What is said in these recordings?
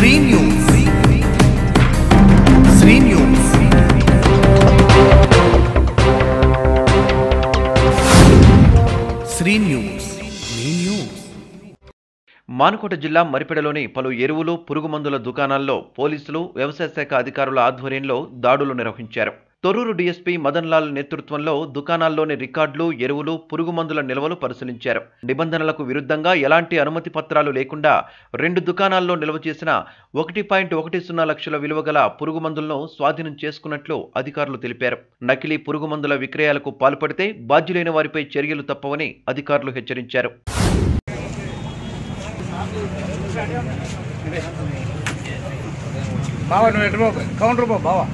Sri news Sri news Sri news Manukota జిల్లా మరిపెడలోని పలు ఎరువులు పురుగుమందుల దుకాణాల్లో పోలీసులు వ్యవసాయ శాఖ అధికారుల ఆధ్వర్యంలో దాడులు నిర్వహించారు. తొర్రూరు డీఎస్పీ మదన్ లాల్ నేతృత్వంలో దుకాణాల్లోని రికార్డులు ఎరువులు పురుగుమందుల నిల్వలు పరిశీలించారు. నిబంధనలకు విరుద్ధంగా ఎలాంటి అనుమతి పత్రాలు లేకుండా రెండు దుకాణాల్లో నిల్వ చేసిన ఒకటి పాయింట్ ఒకటి సున్నా లక్షల విలువ గల పురుగుమందులను స్వాధీనం చేసుకున్నట్లు అధికారులు తెలిపారు. నకిలీ పురుగుమందుల విక్రయాలకు పాల్పడితే బాధ్యులైన వారిపై చర్యలు తప్పవని అధికారులు హెచ్చరించారు. బావా నువ్వు ఎటు కౌంటర్ బావా.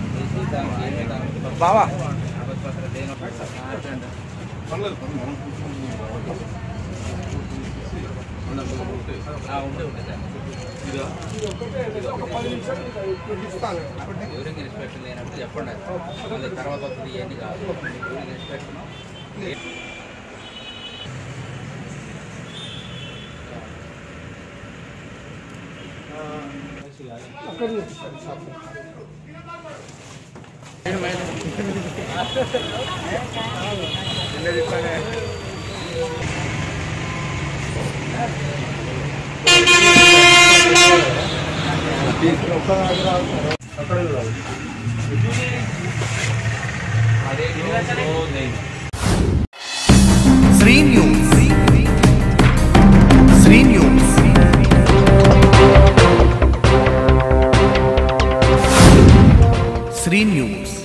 బావా యూరింగ్ ఇన్స్పెక్షన్ లేనప్పుడు చెప్పండి మళ్ళీ తర్వాత వస్తుంది ఇవన్నీ కాదు Free news. Free news.